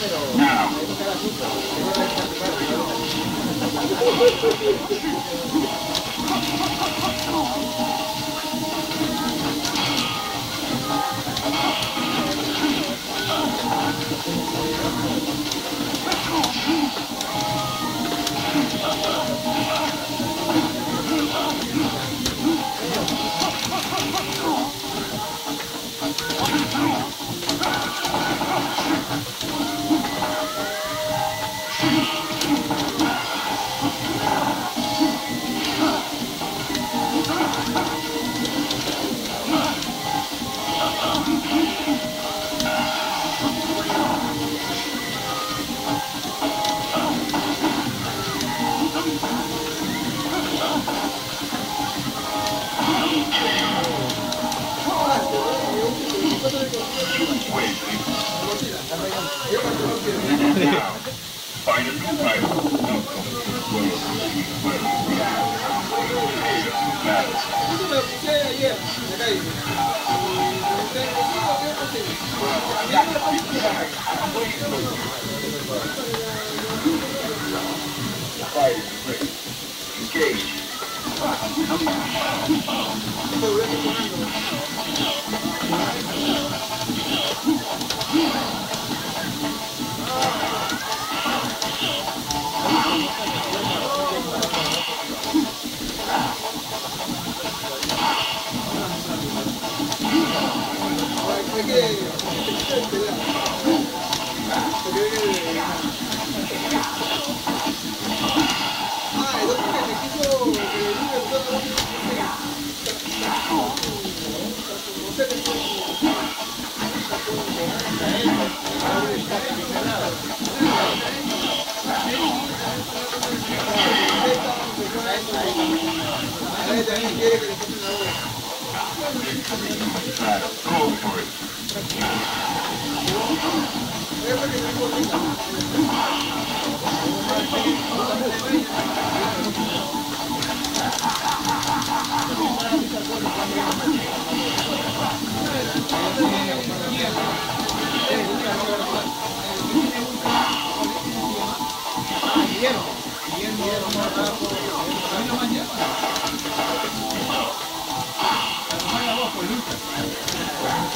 pero... No. Wait. Engage. Engage. Go for it. Thank you.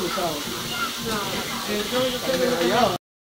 Cruzado. No, yo, yo